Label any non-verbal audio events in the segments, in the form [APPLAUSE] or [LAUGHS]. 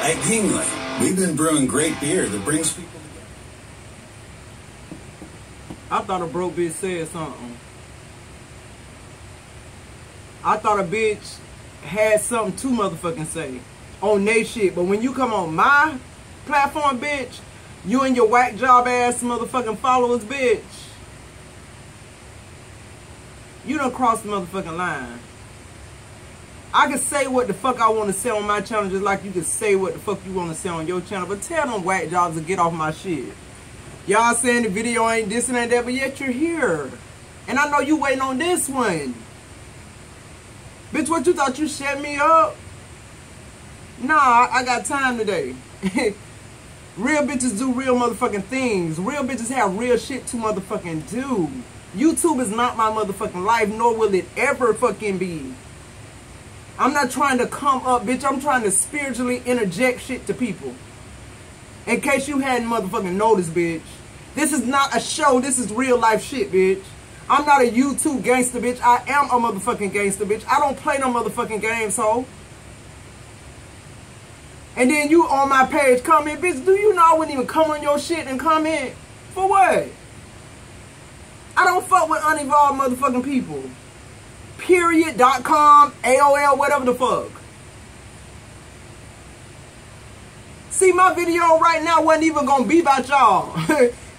At Yuengling, we've been brewing great beer that brings people together. I thought a broke bitch said something. I thought a bitch had something to motherfucking say on they shit. But when you come on my platform, bitch, you and your whack job ass motherfucking followers, bitch, you don't cross the motherfucking line. I can say what the fuck I want to say on my channel just like you can say what the fuck you want to say on your channel. But tell them whack jobs to get off my shit. Y'all saying the video ain't this and that, but yet you're here. And I know you waiting on this one. Bitch, what you thought you shut me up? Nah, I got time today. [LAUGHS] real bitches do real motherfucking things. Real bitches have real shit to motherfucking do. YouTube is not my motherfucking life, nor will it ever fucking be. I'm not trying to come up, bitch. I'm trying to spiritually interject shit to people. In case you hadn't motherfucking noticed, bitch. This is not a show. This is real life shit, bitch. I'm not a YouTube gangster, bitch. I am a motherfucking gangster, bitch. I don't play no motherfucking games, ho. And then you on my page comment, bitch, do you know I wouldn't even come on your shit and comment? For what? I don't fuck with uninvolved motherfucking people. Period.com, AOL, whatever the fuck. See, my video right now wasn't even gonna be about y'all. [LAUGHS]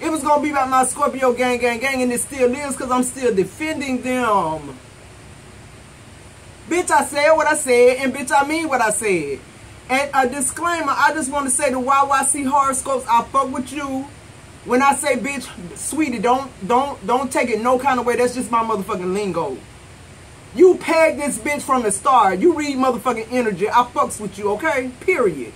it was gonna be about my Scorpio gang, gang, gang, and it still is because I'm still defending them. Bitch, I said what I said, and bitch, I mean what I said. And a disclaimer, I just want to say the YYC horoscopes, I fuck with you. When I say bitch, sweetie, don't don't don't take it no kind of way. That's just my motherfucking lingo. You pegged this bitch from the start. You read motherfucking energy. I fucks with you, okay? Period.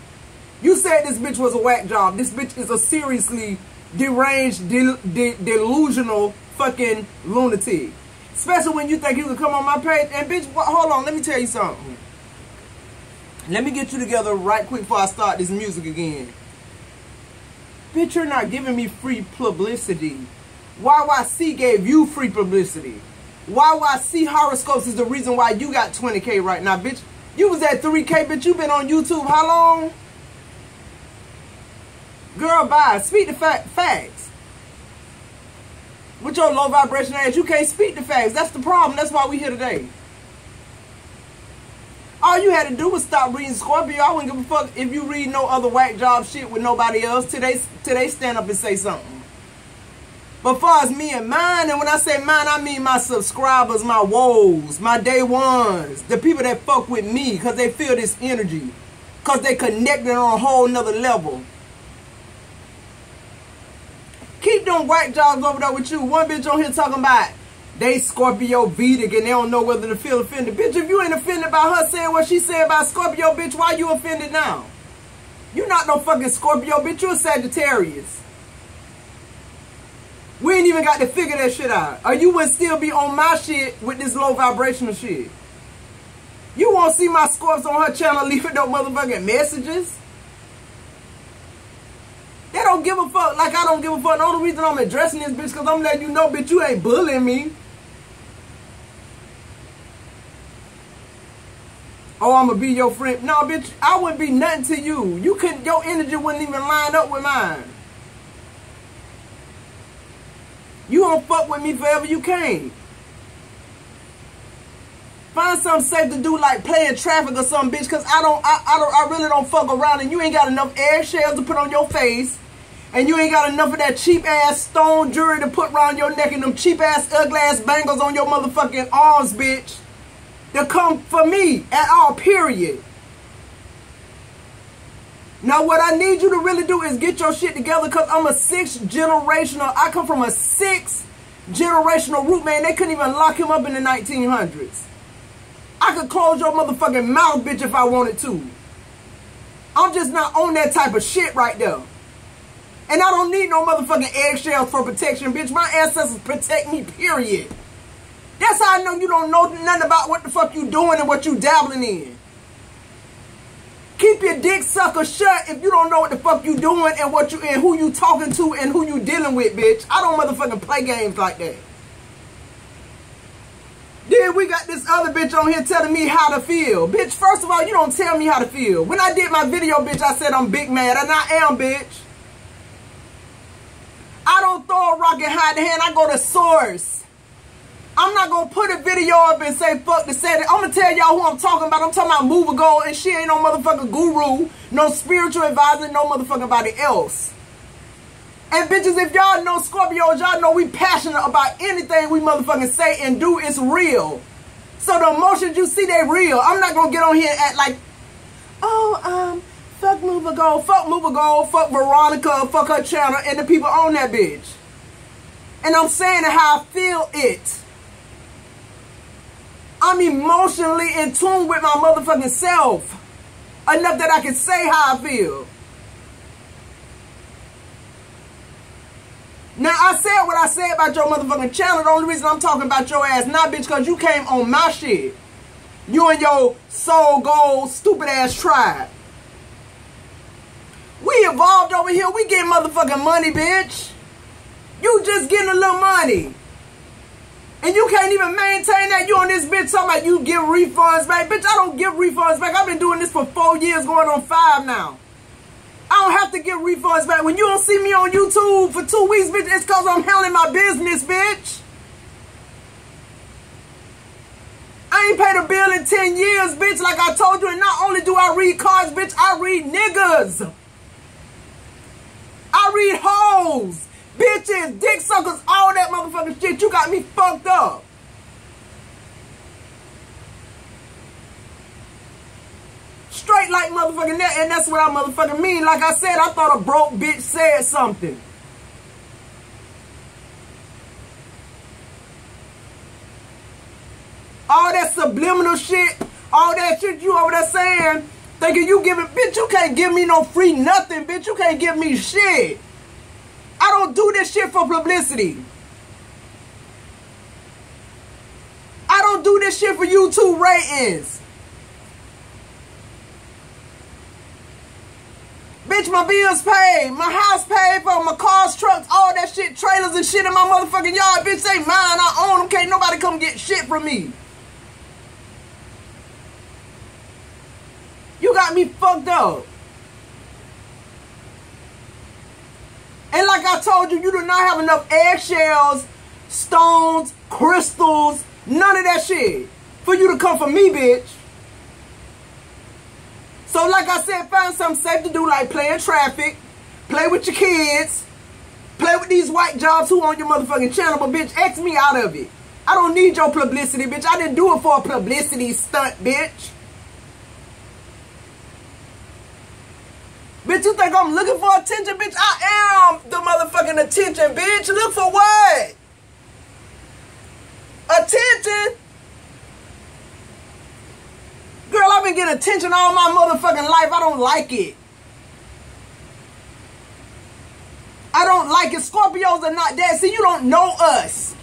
You said this bitch was a whack job. This bitch is a seriously deranged, de de delusional fucking lunatic. Especially when you think you can come on my page. And bitch, hold on, let me tell you something. Let me get you together right quick before I start this music again. Bitch, you're not giving me free publicity. YYC gave you free publicity. YYC horoscopes is the reason why you got 20K right now, bitch. You was at 3K, bitch. You been on YouTube how long? Girl, bye. Speak the fa facts. With your low vibration ass, you can't speak the facts. That's the problem. That's why we here today. All you had to do was stop reading Scorpio. I wouldn't give a fuck if you read no other whack job shit with nobody else Today, they stand up and say something. But far as me and mine, and when I say mine, I mean my subscribers, my woes, my day ones, the people that fuck with me because they feel this energy. Because they connected on a whole nother level. Keep them white jobs over there with you. One bitch on here talking about they Scorpio Vedic and they don't know whether to feel offended. Bitch, if you ain't offended by her saying what she said about Scorpio, bitch, why you offended now? You not no fucking Scorpio, bitch. You a Sagittarius. We ain't even got to figure that shit out. Or you would still be on my shit with this low vibrational shit. You won't see my scores on her channel [LAUGHS] leaving no motherfucking messages. They don't give a fuck like I don't give a fuck. The only reason I'm addressing this bitch because I'm letting you know, bitch, you ain't bullying me. Oh, I'm gonna be your friend. No, bitch, I wouldn't be nothing to you. You couldn't, your energy wouldn't even line up with mine. You don't fuck with me forever you can. Find something safe to do like playing traffic or something, bitch, cause I don't I, I don't I really don't fuck around and you ain't got enough air shells to put on your face. And you ain't got enough of that cheap ass stone jewelry to put around your neck and them cheap ass ugly ass bangles on your motherfucking arms, bitch. To come for me at all, period. Now, what I need you to really do is get your shit together because I'm a six generational, I come from a six generational root, man. They couldn't even lock him up in the 1900s. I could close your motherfucking mouth, bitch, if I wanted to. I'm just not on that type of shit right there. And I don't need no motherfucking eggshells for protection, bitch. My ancestors protect me, period. That's how I know you don't know nothing about what the fuck you doing and what you dabbling in. Keep your dick sucker shut if you don't know what the fuck you doing and what you and who you talking to and who you dealing with, bitch. I don't motherfucking play games like that. Then we got this other bitch on here telling me how to feel. Bitch, first of all, you don't tell me how to feel. When I did my video, bitch, I said I'm big mad, and I am, bitch. I don't throw a rock and hide the hand. I go to source. I'm not gonna put a video up and say fuck the set. I'm gonna tell y'all who I'm talking about. I'm talking about Mover Gold, and she ain't no motherfucking guru, no spiritual advisor, no motherfucking body else. And bitches, if y'all know Scorpios, y'all know we passionate about anything we motherfucking say and do. It's real. So the emotions you see, they real. I'm not gonna get on here and act like, oh, um, fuck Mover Gold, fuck Mover Gold, fuck Veronica, fuck her channel, and the people on that bitch. And I'm saying how I feel it. I'm emotionally in tune with my motherfucking self. Enough that I can say how I feel. Now, I said what I said about your motherfucking channel. The only reason I'm talking about your ass not, bitch, because you came on my shit. You and your soul gold stupid ass tribe. We evolved over here. We get motherfucking money, bitch. You just getting a little money. And you can't even maintain that. You on this bitch talking about you give refunds back. Bitch, I don't give refunds back. I've been doing this for four years, going on five now. I don't have to give refunds back. When you don't see me on YouTube for two weeks, bitch, it's because I'm handling my business, bitch. I ain't paid a bill in 10 years, bitch, like I told you. And not only do I read cards, bitch, I read niggas. I read hoes, bitches, dick suckers, all that motherfucking shit. You got me fucked up. Straight like motherfucking that, and that's what I motherfucking mean. Like I said, I thought a broke bitch said something. All that subliminal shit, all that shit you over there saying, thinking you giving, bitch, you can't give me no free nothing, bitch. You can't give me shit. I don't do this shit for publicity. I don't do this shit for YouTube ratings. Bitch, my bills paid, my house paid for, my cars, trucks, all that shit, trailers and shit in my motherfucking yard. Bitch, they mine, I own them. Can't nobody come get shit from me. You got me fucked up. And like I told you, you do not have enough eggshells, stones, crystals, none of that shit for you to come for me, bitch. So like I said, find something safe to do like playing traffic, play with your kids, play with these white jobs who on your motherfucking channel, but bitch, X me out of it. I don't need your publicity, bitch. I didn't do it for a publicity stunt, bitch. Bitch, you think I'm looking for attention, bitch? I am the motherfucking attention, bitch. Look for what? Attention? Girl, I've been getting attention all my motherfucking life. I don't like it. I don't like it. Scorpios are not that. See, you don't know us.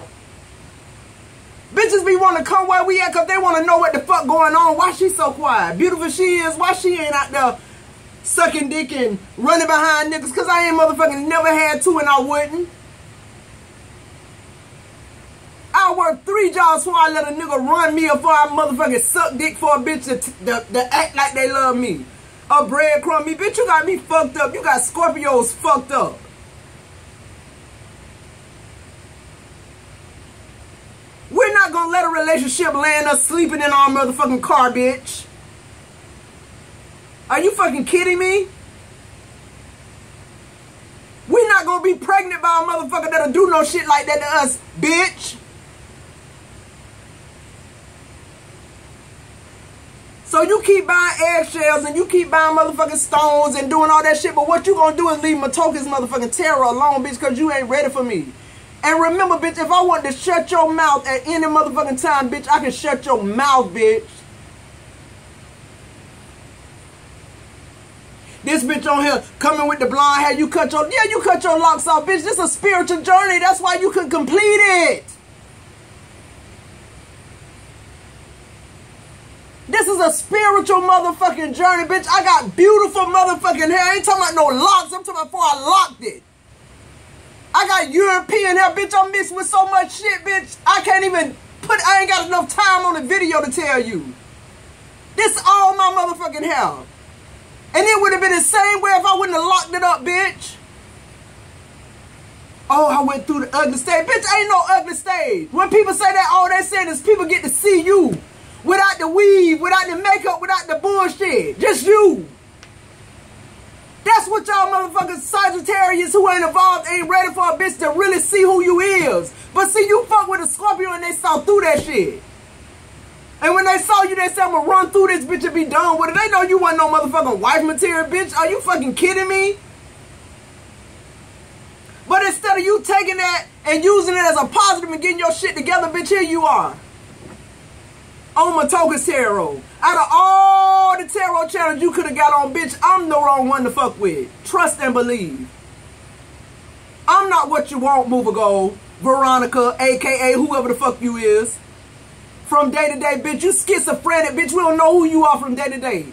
Bitches be want to come where we at because they want to know what the fuck going on. Why she so quiet? Beautiful she is. Why she ain't out there sucking dick and running behind niggas because I ain't motherfucking never had to and I wouldn't. Three jobs before I let a nigga run me or before I motherfucking suck dick for a bitch to, to, to act like they love me. A breadcrumb me. Bitch, you got me fucked up. You got Scorpios fucked up. We're not gonna let a relationship land us sleeping in our motherfucking car, bitch. Are you fucking kidding me? We're not gonna be pregnant by a motherfucker that'll do no shit like that to us, bitch. So you keep buying eggshells and you keep buying motherfucking stones and doing all that shit, but what you gonna do is leave Maitoki's motherfucking Tarot alone, bitch, because you ain't ready for me. And remember, bitch, if I want to shut your mouth at any motherfucking time, bitch, I can shut your mouth, bitch. This bitch on here coming with the blonde hair. You cut your yeah, you cut your locks off, bitch. This is a spiritual journey. That's why you can complete it. This is a spiritual motherfucking journey, bitch. I got beautiful motherfucking hair. I ain't talking about no locks. I'm talking about before I locked it. I got European hair, bitch. I'm mixed with so much shit, bitch. I can't even put I ain't got enough time on the video to tell you. This all my motherfucking hair. And it would have been the same way if I wouldn't have locked it up, bitch. Oh, I went through the ugly stage. Bitch, ain't no ugly stage. When people say that, all they saying is people get to see you. Without the weave, without the makeup, without the bullshit. Just you. That's what y'all motherfuckers Sagittarius who ain't involved ain't ready for a bitch to really see who you is. But see, you fuck with a Scorpio and they saw through that shit. And when they saw you, they said, I'm gonna run through this bitch and be done with it. They know you wasn't no motherfucking wife material, bitch. Are you fucking kidding me? But instead of you taking that and using it as a positive and getting your shit together, bitch, here you are. On Maitoki's Tarot. Out of all the tarot channels you could have got on, bitch, I'm the wrong one to fuck with. Trust and believe. I'm not what you want, Mover Gold. Veronica, aka whoever the fuck you is from day to day, bitch. You schizophrenic, bitch. We don't know who you are from day to day.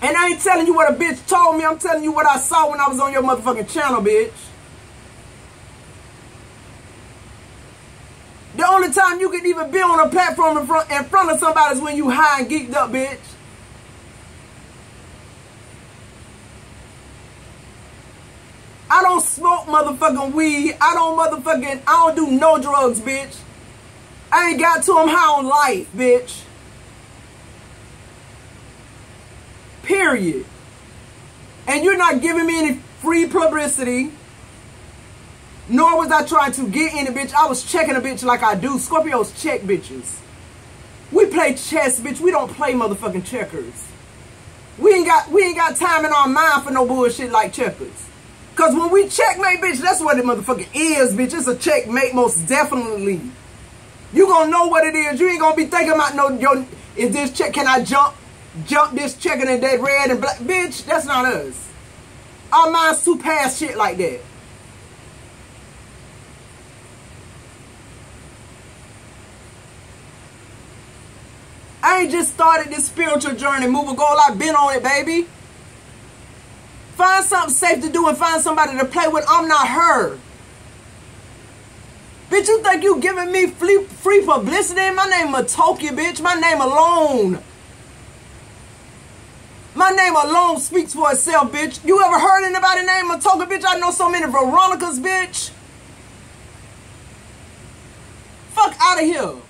And I ain't telling you what a bitch told me. I'm telling you what I saw when I was on your motherfucking channel, bitch. The only time you can even be on a platform in front, in front of somebody is when you high and geeked up, bitch. I don't smoke motherfucking weed. I don't motherfucking, I don't do no drugs, bitch. I ain't got to them high on life, bitch. Period. And you're not giving me any free publicity. Nor was I trying to get any bitch. I was checking a bitch like I do. Scorpios check bitches. We play chess, bitch. We don't play motherfucking checkers. We ain't got we ain't got time in our mind for no bullshit like checkers. Cause when we checkmate, bitch, that's what it motherfucking is, bitch. It's a checkmate most definitely. You gonna know what it is. You ain't gonna be thinking about no yo. Is this check? Can I jump? Jump this checking and that red and black, bitch. That's not us. Our minds too past shit like that. I ain't just started this spiritual journey. Move a goal. I've been on it, baby. Find something safe to do and find somebody to play with. I'm not her. Bitch, you think you giving me free, free publicity? My name Maitoki, bitch. My name alone. My name alone speaks for itself, bitch. You ever heard anybody named Maitoki, bitch? I know so many Veronicas, bitch. Fuck out of here.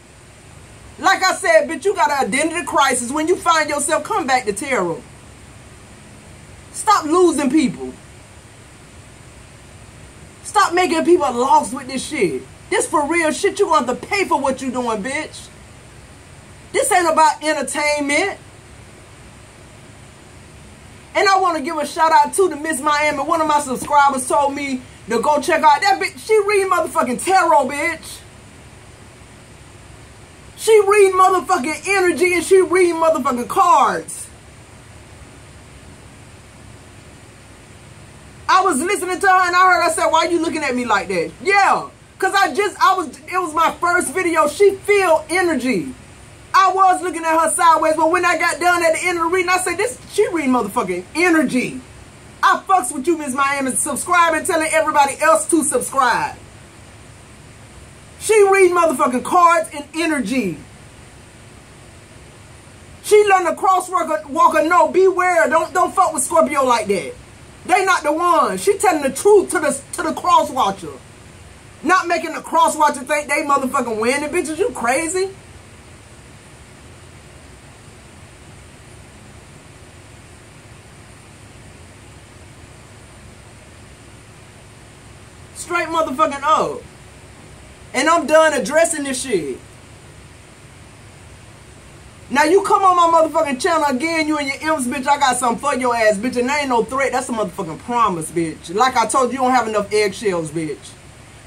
Like I said, bitch, you got an identity crisis. When you find yourself, come back to tarot. Stop losing people. Stop making people lost with this shit. This for real shit. You going to pay for what you doing, bitch. This ain't about entertainment. And I want to give a shout out to the Miss Miami. One of my subscribers told me to go check out that bitch. She read motherfucking tarot, bitch. She read motherfucking energy and she read motherfucking cards. I was listening to her and I heard her say, why are you looking at me like that? Yeah. Cause I just, I was, it was my first video. She feel energy. I was looking at her sideways, but when I got done at the end of the reading, I said, this, she read motherfucking energy. I fucks with you, Miss Miami. Subscribe and telling everybody else to subscribe. She read motherfucking cards and energy. She learned a crosswalker walker no, beware. Don't don't fuck with Scorpio like that. They not the one. She telling the truth to the to the crosswatcher. Not making the crosswatcher think they motherfucking winning. Bitches, you crazy? Straight motherfucking up. And I'm done addressing this shit. Now you come on my motherfucking channel again, you and your imps, bitch, I got something for your ass, bitch, and that ain't no threat, that's a motherfucking promise, bitch. Like I told you, you don't have enough eggshells, bitch.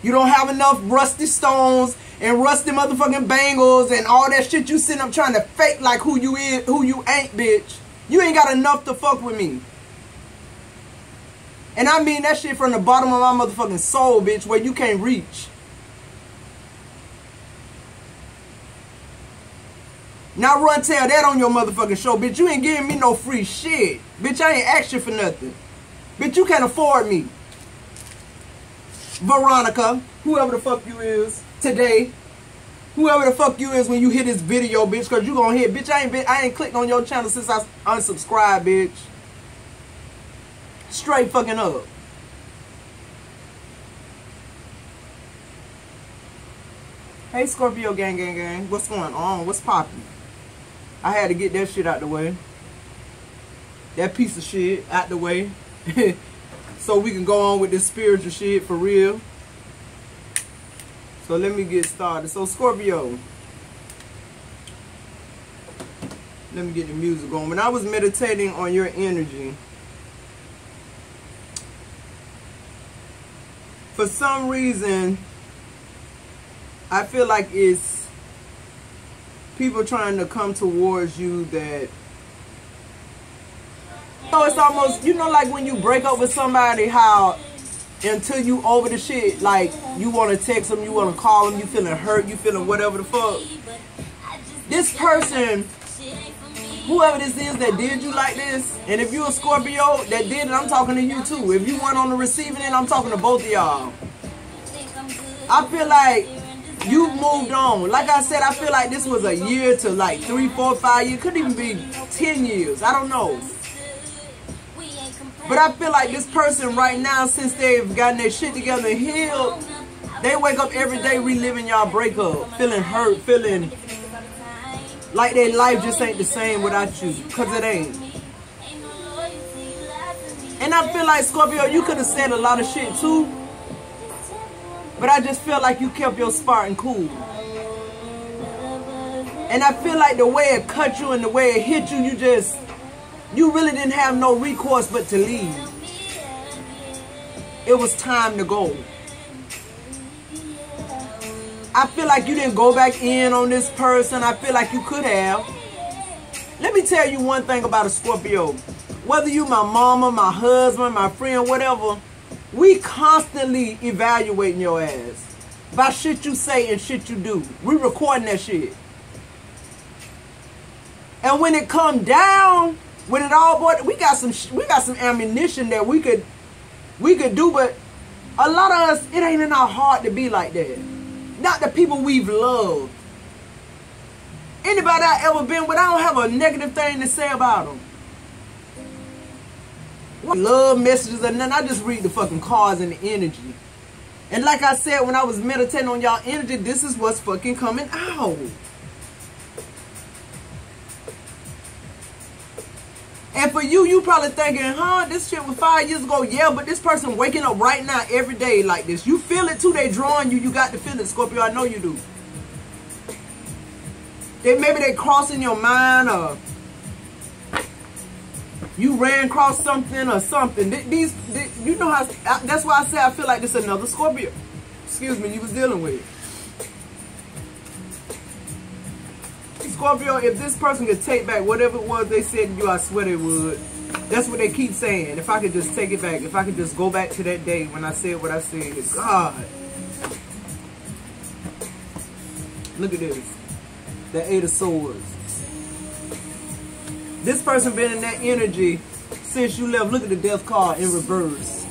You don't have enough rusty stones and rusty motherfucking bangles and all that shit you sitting up trying to fake like who you is, who you ain't, bitch. You ain't got enough to fuck with me. And I mean that shit from the bottom of my motherfucking soul, bitch, where you can't reach. Now run tell that on your motherfucking show, bitch. You ain't giving me no free shit. Bitch, I ain't you for nothing. Bitch, you can't afford me. Veronica, whoever the fuck you is, today. Whoever the fuck you is when you hit this video, bitch, cause you gonna hear, bitch, I ain't been, I ain't clicked on your channel since I unsubscribed, bitch. Straight fucking up. Hey Scorpio gang gang gang, what's going on? What's poppin'? I had to get that shit out the way. That piece of shit out the way. [LAUGHS] so we can go on with this spiritual shit for real. So let me get started. So Scorpio. Let me get the music going. When I was meditating on your energy, for some reason, I feel like it's people trying to come towards you that so it's almost you know like when you break up with somebody how until you over the shit like you want to text them you want to call them you feeling hurt you feeling whatever the fuck. This person whoever this is that did you like this and if you a Scorpio that did it I'm talking to you too. If you went on the receiving end I'm talking to both of y'all. I feel like you moved on. Like I said, I feel like this was a year to like three, four, five years. Could even be 10 years. I don't know. But I feel like this person right now, since they've gotten their shit together and healed, they wake up every day reliving y'all breakup, feeling hurt, feeling like their life just ain't the same without you. Because it ain't. And I feel like, Scorpio, you could have said a lot of shit too. But I just feel like you kept your Spartan cool. And I feel like the way it cut you and the way it hit you, you just, you really didn't have no recourse but to leave. It was time to go. I feel like you didn't go back in on this person. I feel like you could have. Let me tell you one thing about a Scorpio. Whether you my mama, my husband, my friend, whatever, we constantly evaluating your ass by shit you say and shit you do. We recording that shit. And when it come down, when it all boy, we got some we got some ammunition that we could we could do, but a lot of us, it ain't in our heart to be like that. Not the people we've loved. Anybody I ever been with, I don't have a negative thing to say about them love messages or nothing. I just read the fucking cards and the energy. And like I said, when I was meditating on y'all energy, this is what's fucking coming out. And for you, you probably thinking, huh, this shit was five years ago. Yeah, but this person waking up right now every day like this. You feel it too. They drawing you. You got the feeling, Scorpio. I know you do. They Maybe they crossing your mind or you ran across something or something. These, these you know how, that's why I say I feel like this another Scorpio. Excuse me, you was dealing with. Scorpio, if this person could take back whatever it was they said to you, I swear they would. That's what they keep saying. If I could just take it back, if I could just go back to that day when I said what I said, God. Look at this. The Eight of Swords. This person been in that energy since you left. Look at the death card in reverse.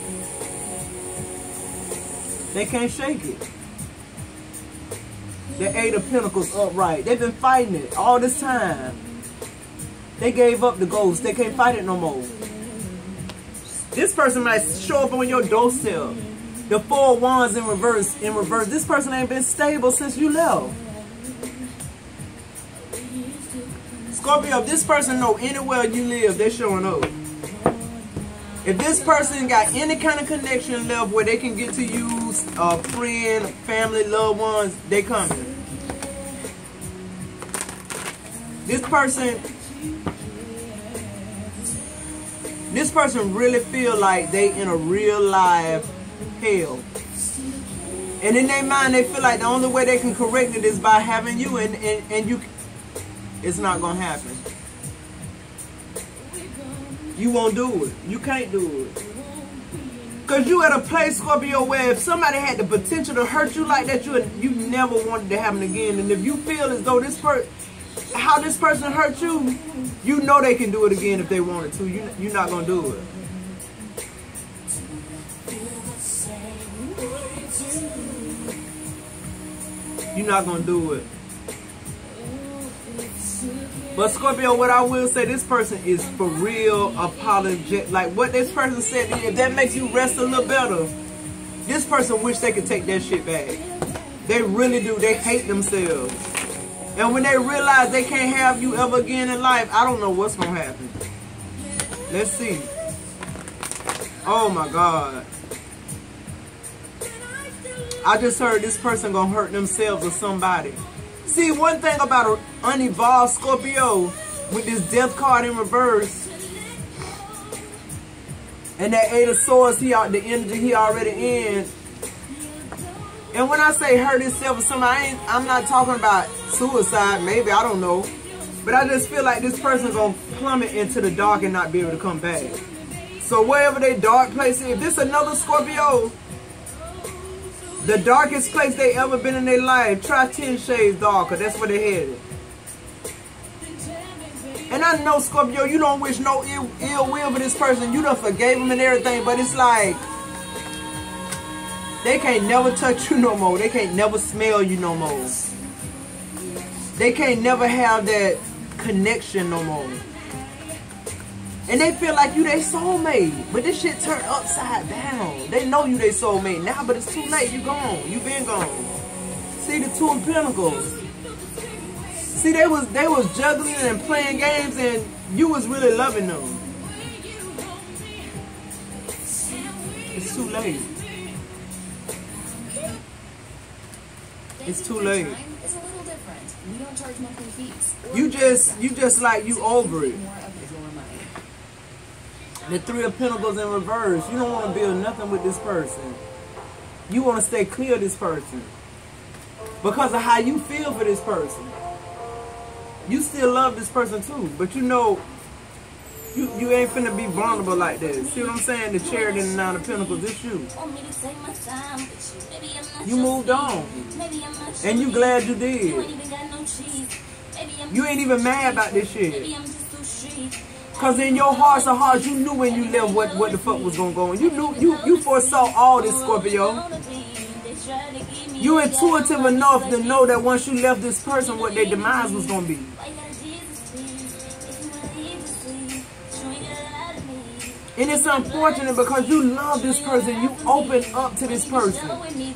They can't shake it. The Eight of Pentacles upright. They've been fighting it all this time. They gave up the ghost. They can't fight it no more. This person might show up on your doorstep. The Four Wands in reverse. In reverse. This person ain't been stable since you left. Scorpio, if this person know anywhere you live, they're showing up. If this person got any kind of connection left where they can get to you, a friend, family, loved ones, they coming. This person, this person really feel like they in a real life hell. And in their mind, they feel like the only way they can correct it is by having you and, and, and you it's not gonna happen. You won't do it. You can't do it. Cause you at a place, Scorpio, where if somebody had the potential to hurt you like that, you you never wanted to happen again. And if you feel as though this person, how this person hurt you, you know they can do it again if they wanted to. You you're not gonna do it. You're not gonna do it. But Scorpio, what I will say, this person is for real apologetic. Like what this person said, if that makes you rest a little better, this person wish they could take that shit back. They really do. They hate themselves. And when they realize they can't have you ever again in life, I don't know what's going to happen. Let's see. Oh my God. I just heard this person going to hurt themselves or somebody. See, one thing about an unevolved Scorpio with this death card in reverse and that Eight of Swords, he out the energy he already in. And when I say hurt himself or something, I ain't, I'm not talking about suicide. Maybe, I don't know. But I just feel like this person's going to plummet into the dark and not be able to come back. So wherever they dark place if this another Scorpio, the darkest place they ever been in their life, try 10 shades darker. That's where they headed. And I know, Scorpio, you don't wish no ill, Ill will for this person. You done forgave them and everything, but it's like, they can't never touch you no more. They can't never smell you no more. They can't never have that connection no more. And they feel like you they soulmate. But this shit turned upside down. They know you they soulmate now, but it's too late. You gone. You been gone. See the two of pentacles. See, they was they was juggling and playing games and you was really loving them. It's too late. It's too late. It's a little different. We don't charge monthly fees. You just you just like you over it. More of your money. The three of pentacles in reverse. You don't want to build nothing with this person. You want to stay clear of this person. Because of how you feel for this person. You still love this person too. But you know, you, you ain't finna be vulnerable like that. See what I'm saying? The chariot and the nine of pentacles, it's you. You moved on. And you glad you did. You ain't even mad about this shit. Cause in your hearts of hearts, you knew when you left what, what the fuck was gonna go on. You knew you you foresaw all this, Scorpio. You intuitive enough to know that once you left this person, what their demise was gonna be. And it's unfortunate because you love this person. You open up to this person.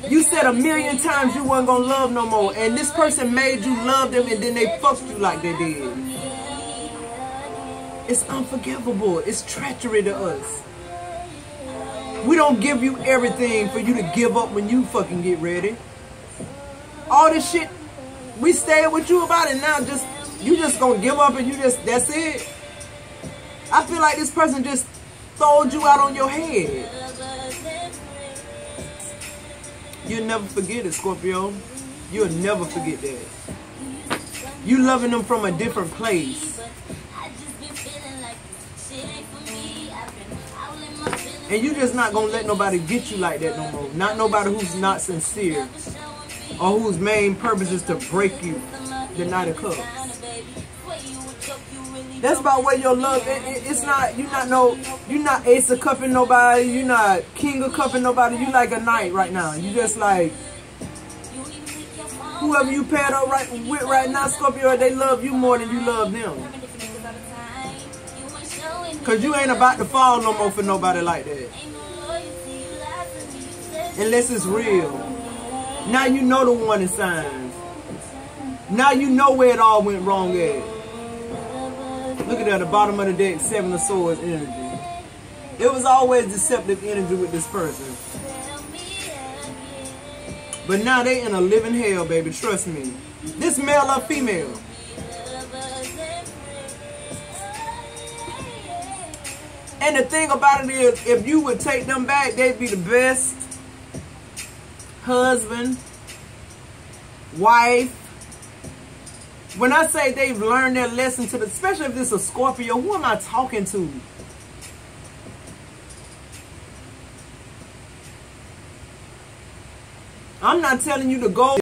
You said a million times you weren't going to love no more. And this person made you love them and then they fucked you like they did. It's unforgivable. It's treachery to us. We don't give you everything for you to give up when you fucking get ready. All this shit, we stayed with you about it now. Just You just to give up and you just, that's it. I feel like this person just throwed you out on your head. You'll never forget it, Scorpio. You'll never forget that. You loving them from a different place. And you just not gonna let nobody get you like that no more. Not nobody who's not sincere. Or whose main purpose is to break you. The Knight of Cups. That's about where your love. It, it, it's not. You not no. You not ace of cupping nobody. You not king of cupping nobody. You like a knight right now. You just like whoever you paired up right with right now, Scorpio. They love you more than you love them. Cause you ain't about to fall no more for nobody like that. Unless it's real. Now you know the warning signs. Now you know where it all went wrong at. Look at that, the bottom of the deck, Seven of Swords energy. It was always deceptive energy with this person. But now they in a living hell, baby. Trust me. This male or female. And the thing about it is, if you would take them back, they'd be the best husband, wife, when I say they've learned their lesson to the, especially if this is a Scorpio, who am I talking to? I'm not telling you to go